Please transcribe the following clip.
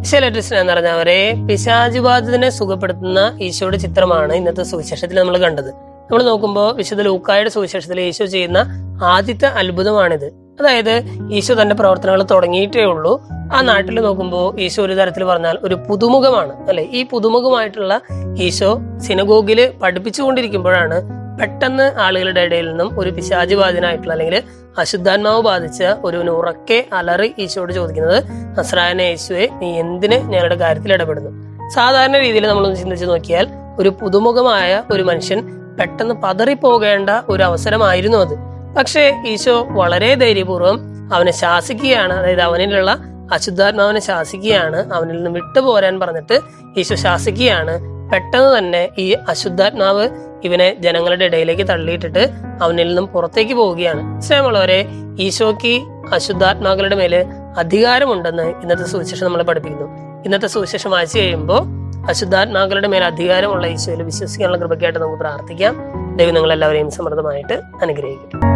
ഈശോലറ്റിസ്റ്റ് എന്ന് പറഞ്ഞവരെ പിശാചുബാധിതനെ സുഖപ്പെടുത്തുന്ന ഈശോയുടെ ചിത്രമാണ് ഇന്നത്തെ സുവിശേഷത്തിൽ നമ്മൾ കണ്ടത്. നമ്മൾ നോക്കുമ്പോൾ വിശുദ്ധ ലൂക്കായുടെ സുവിശേഷത്തിൽ ഈശോ ചെയ്യുന്ന ആദ്യത്തെ അത്ഭുതമാണിത്. അതായത് ഈശോ തന്റെ പ്രവർത്തനങ്ങൾ തുടങ്ങിയിട്ടേ ഉള്ളൂ. ആ നാട്ടിൽ നോക്കുമ്പോൾ ഈശോ ഒരു തരത്തിൽ പറഞ്ഞാൽ ഒരു പുതുമുഖമാണ്. അല്ലെ? ഈ പുതുമുഖമായിട്ടുള്ള ഈശോ സിനഗോഗിൽ പഠിപ്പിച്ചുകൊണ്ടിരിക്കുമ്പോഴാണ് പെട്ടെന്ന് ആളുകളുടെ ഇടയിൽ നിന്നും ഒരു പിശാചുബാധിതനായിട്ടുള്ള അല്ലെങ്കിൽ അശുദ്ധാത്മാവ് ബാധിച്ച ഒരു ഉറക്കെ അലറി ഈശോയോട് ചോദിക്കുന്നത് നസ്രായന യേശുവെ നീ എന്തിന് ഞങ്ങളുടെ കാര്യത്തിൽ ഇടപെടുന്നു? സാധാരണ രീതിയിൽ നമ്മളൊന്ന് ചിന്തിച്ചു നോക്കിയാൽ ഒരു പുതുമുഖമായ ഒരു മനുഷ്യൻ പെട്ടെന്ന് പതറിപ്പോകേണ്ട ഒരു അവസരമായിരുന്നു അത്. പക്ഷേ ഈശോ വളരെ ധൈര്യപൂർവം അവനെ ശാസിക്കുകയാണ് അതായത് അവനിലുള്ള അശുദ്ധാത്മാവിനെ ശാസിക്കുകയാണ് അവനിൽ നിന്ന് വിട്ടുപോരാൻ പറഞ്ഞിട്ട് ഈശോ ശാസിക്കുകയാണ്. പെട്ടെന്ന് തന്നെ ഈ അശുദ്ധാത്മാവ് ഇവനെ ജനങ്ങളുടെ ഇടയിലേക്ക് തള്ളിയിട്ടിട്ട് അവനിൽ നിന്നും പുറത്തേക്ക് പോവുകയാണ്. സ്നേഹമുള്ളവരെ ഈശോയ്ക്ക് അശുദ്ധാത്മാക്കളുടെ മേൽ അധികാരമുണ്ടെന്ന് ഇന്നത്തെ സുവിശേഷം നമ്മളെ പഠിപ്പിക്കുന്നു. ഇന്നത്തെ സുവിശേഷം വായിച്ചു കഴിയുമ്പോൾ അശുദ്ധാത്മാക്കളുടെ മേൽ അധികാരമുള്ള ഈശോയിൽ വിശ്വസിക്കാനുള്ള കൃപയ്ക്കായിട്ട് നമുക്ക് പ്രാർത്ഥിക്കാം. ദൈവം നിങ്ങളെല്ലാവരെയും സമൃദ്ധമായിട്ട് അനുഗ്രഹിക്കട്ടെ.